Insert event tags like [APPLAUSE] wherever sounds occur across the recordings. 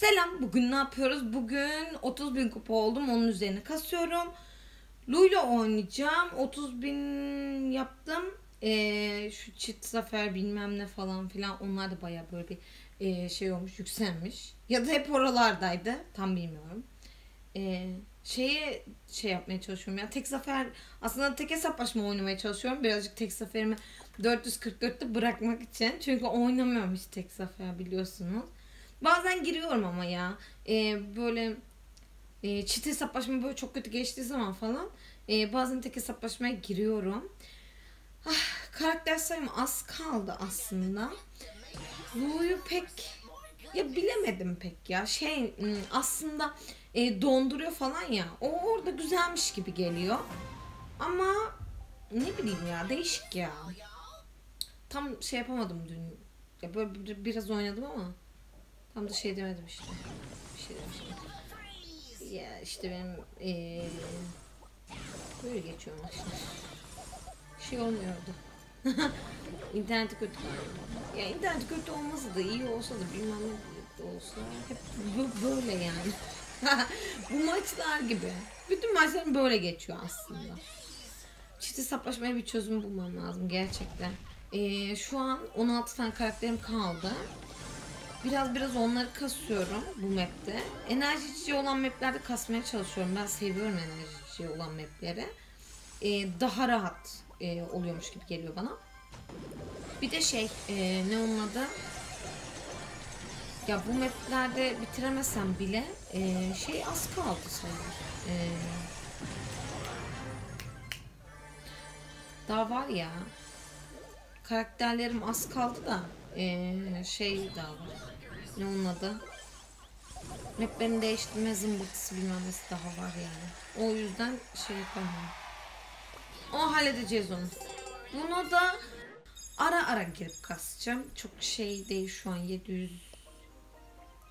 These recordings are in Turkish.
Selam. Bugün ne yapıyoruz? Bugün 30 bin kupa oldum. Onun üzerine kasıyorum. Lu'yla oynayacağım. 30 bin yaptım. Ee, şu çift zafer bilmem ne falan filan. Onlar da baya böyle bir e, şey olmuş. Yükselmiş. Ya da hep oralardaydı. Tam bilmiyorum. Ee, şeyi şey yapmaya çalışıyorum ya. Tek zafer aslında tek hesaplaşma oynamaya çalışıyorum. Birazcık tek zaferimi 444'te bırakmak için. Çünkü oynamıyorum hiç tek zafer biliyorsunuz. Bazen giriyorum ama ya. Ee, böyle e, çift hesaplaşma böyle çok kötü geçtiği zaman falan e, bazen tek hesaplaşmaya giriyorum. Ah, karakter sayım az kaldı aslında. Lu'yu pek ya bilemedim pek ya. Şey aslında e, donduruyor falan ya. O orada güzelmiş gibi geliyor. Ama ne bileyim ya değişik ya. Tam şey yapamadım dün. Ya böyle bir- biraz oynadım ama tam da şey demedim işte. Bir şey demiştim. Ya işte benim e, böyle geçiyor maçlar. Şey olmuyordu. [LAUGHS] İnterneti kötü. Ya internet kötü olmasa da iyi olsa da bilmem ne olsa hep böyle yani. [LAUGHS] Bu maçlar gibi. Bütün maçlarım böyle geçiyor aslında. Çift hesaplaşmaya bir çözüm bulmam lazım gerçekten. Ee, şu an 16 tane karakterim kaldı. Biraz biraz onları kasıyorum bu map'te. Enerjici olan maplerde kasmaya çalışıyorum. Ben seviyorum enerjici olan mapleri. Ee, daha rahat e, oluyormuş gibi geliyor bana. Bir de şey e, ne onun? Ya bu maplerde bitiremesem bile e, şey az kaldı sayılır. E, daha var ya karakterlerim az kaldı da e, şey daha var. Ne onun adı? Maplerini değiştirme zımbırtısı bilmem nesi daha var yani. O yüzden şey yapamam. O halledeceğiz onu. Bunu da ara ara girip kasacağım. Çok şey değil şu an 700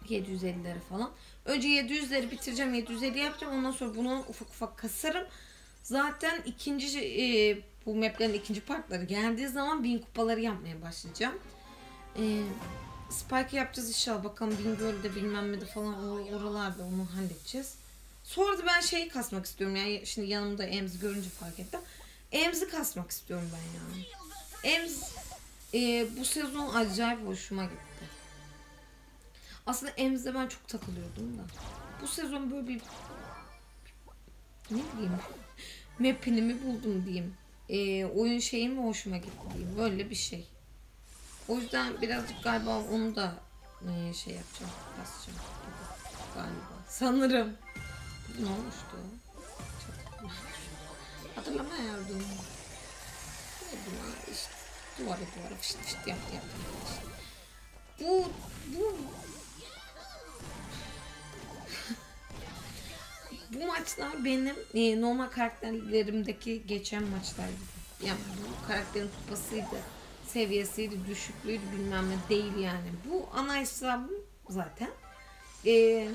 750'leri falan. Önce 700'leri bitireceğim. 750 yapacağım. Ondan sonra bunu ufak ufak kasarım. Zaten ikinci e, bu maplerin ikinci partları geldiği zaman 1000 kupaları yapmaya başlayacağım. E, Spike yapacağız inşallah. Bakalım Bingöl'de bilmem ne de falan or- oralarda onu halledeceğiz. Sonra da ben şeyi kasmak istiyorum. Yani şimdi yanımda Ems görünce fark ettim. Ems'i kasmak istiyorum ben yani. Ems e, bu sezon acayip hoşuma gitti. Aslında Ems'de ben çok takılıyordum da. Bu sezon böyle bir ne bileyim [LAUGHS] map'ini mi buldum diyeyim. E, oyun şeyi mi hoşuma gitti diyeyim. Böyle bir şey. O yüzden birazcık galiba onu da e, şey yapacağım. Kasacağım. gibi Galiba. Sanırım. Ne olmuştu? Çok [LAUGHS] Hatırlamayardım. Neydi lan işte. Duvara duvara fışt fışt yaptı yaptı. Bu, bu [LAUGHS] bu maçlar benim e, normal karakterlerimdeki geçen maçlar gibi. Yani bu karakterin kupasıydı, seviyesiydi, düşüklüğüydü bilmem ne değil yani. Bu ana hesabım zaten. E,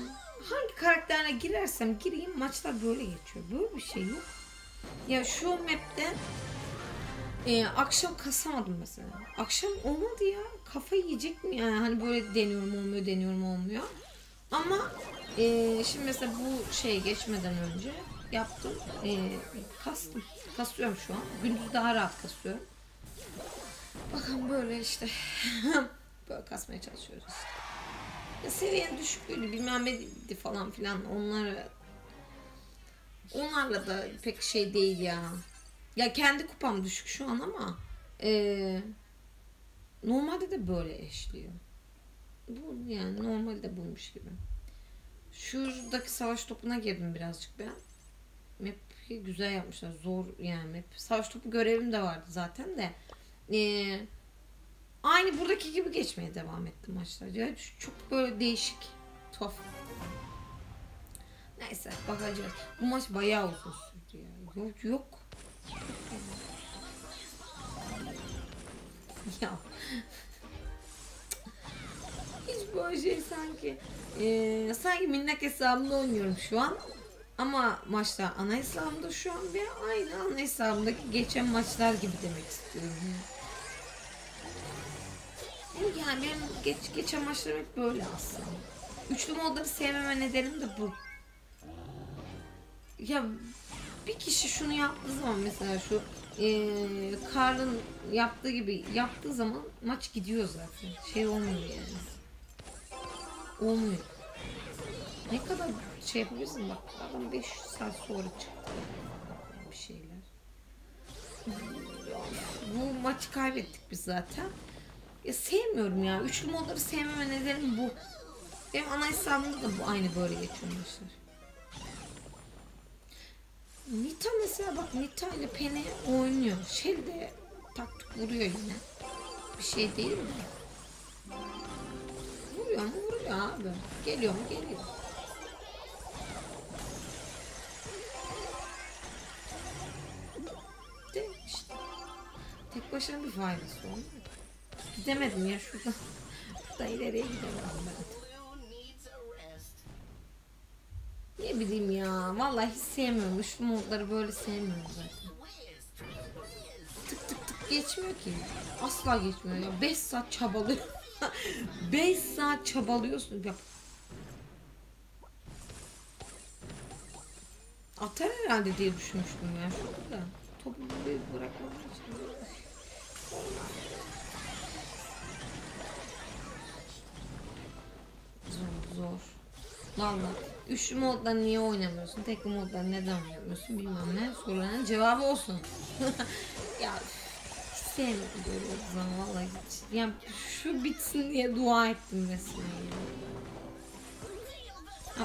hangi karakterine girersem gireyim maçlar böyle geçiyor. Böyle bir şey yok. Ya şu map'te e, akşam kasamadım mesela. Akşam olmadı ya. Kafayı yiyecek mi yani? Hani böyle deniyorum olmuyor, deniyorum olmuyor. Ama e, şimdi mesela bu şey geçmeden önce yaptım. E, kastım. Kasıyorum şu an. Gündüz daha rahat kasıyorum. Bakın böyle işte. [LAUGHS] böyle kasmaya çalışıyoruz. Ya seviyen düşüklüğüydü bilmem neydi falan filan onları onlarla da pek şey değil ya. Ya kendi kupam düşük şu an ama e, normalde de eşliyor. eşliyor. Bu yani normalde bulmuş gibi. Şuradaki savaş topuna girdim birazcık ben. Map'i güzel yapmışlar. Zor yani map. Savaş topu görevim de vardı zaten de. Ee, aynı buradaki gibi geçmeye devam ettim maçlar. Ya çok böyle değişik. Tuhaf. Neyse bakacağız. Bu maç bayağı uzun sürdü ya. Yok yok. [LAUGHS] ya. Hiç böyle şey sanki. Ee, sanki minnak hesabında oynuyorum şu an. Ama maçta ana hesabımda şu an ve aynı ana hesabımdaki geçen maçlar gibi demek istiyorum. Yani benim geç, geçen maçlarım hep böyle aslında. Üçlü modları sevmeme nedenim de bu. Ya bir kişi şunu yaptığı zaman mesela şu eee Karl'ın yaptığı gibi yaptığı zaman maç gidiyor zaten. Şey olmuyor yani. Olmuyor. Ne kadar şey yapabilirsin bak adam 500 saat sonra çıktı. Bir şeyler. Bu maçı kaybettik biz zaten. Ya sevmiyorum ya. Üçlü modları sevmeme nedenim bu. Benim ana hesabımda da bu aynı böyle geçiyor maçlar. Nita mesela bak Nita ile Penny oynuyor. Shelly de taktik vuruyor yine. Bir şey değil mi? Vuruyor mu vuruyor abi. Geliyor mu geliyor. De işte. Tek başına bir faydası olmuyor. Gidemedim ya şuradan. Şuradan ileriye gidemedim ben. Ne bileyim ya. Vallahi hiç sevmiyorum. Şu modları böyle sevmiyorum zaten. Tık tık tık geçmiyor ki. Asla geçmiyor ya. 5 saat çabalıyor. [LAUGHS] 5 saat çabalıyorsun. Ya. Atar herhalde diye düşünmüştüm ya. Şurada. Topu bir bırakmam için. Zor. Valla. Üçlü moddan niye oynamıyorsun? Tekli moddan neden oynamıyorsun? Bilmem ne. Soruların cevabı olsun. [LAUGHS] ya hiç sevmiyorum böyle o zaman vallahi hiç. Yani şu bitsin diye dua ettim resmen ya.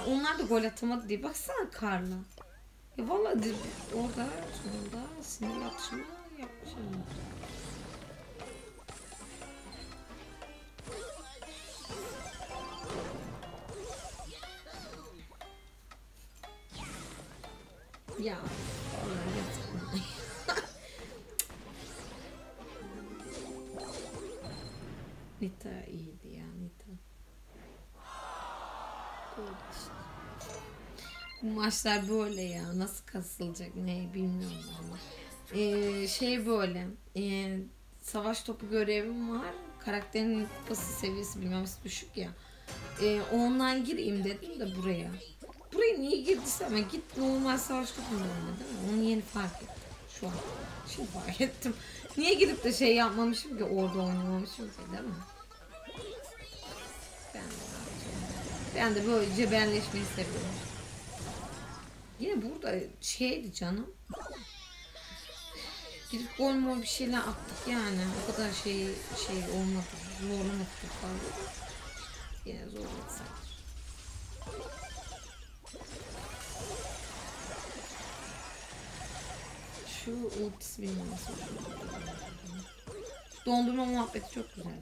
Onlar da gol atamadı diye. Baksana Karla. Ya vallahi de- orada sonunda sinirli atışma yapmış. Nita iyiydi ya Nita. Bu maçlar böyle ya. Nasıl kasılacak ne bilmiyorum ama. Ee, şey böyle. ee, savaş topu görevim var. Karakterin kupası seviyesi bilmem düşük ya. Ee, ondan gireyim dedim de buraya. Buraya niye girdiyse ama git normal savaş topunda oyna değil mi? Onu yeni fark ettim. Şu an. Şimdi fark ettim. Niye gidip de şey yapmamışım ki orada oynamamışım ki değil mi? Ben de, ben de böyle cebelleşmeyi seviyorum. Yine burada şeydi canım. Gidip gol mol bir şeyler attık yani. O kadar şey şey olmadı. Zorlamadık fazla. Yine zorladı. Şu ultisi bilmem nasıl. Dondurma muhabbeti çok güzel yani.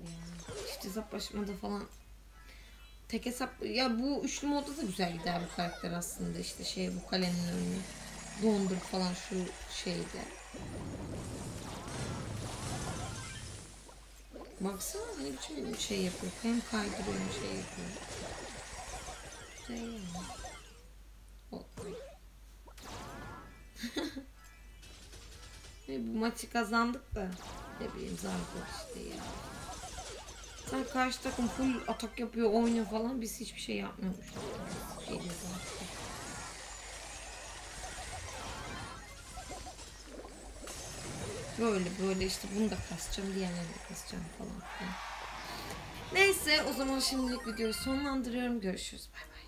İşte hesaplaşmada falan tek hesap ya bu üçlü modda da güzel gider bu karakter aslında işte şey bu kalenin önünü dondur falan şu şeyde. Baksana ne biçim şey yapıyor. Hem kaydırıyor hem şey yapıyor. Güzel yani. O- Ve bu maçı kazandık da ne bileyim zargır işte ya. Sen karşı takım full atak yapıyor, oynuyor falan. Biz hiçbir şey yapmıyormuş. Geliyor. Böyle böyle işte bunu da kasacağım, diğerlerini de kasacağım falan. Neyse o zaman şimdilik videoyu sonlandırıyorum. Görüşürüz. Bay bay.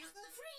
She's the free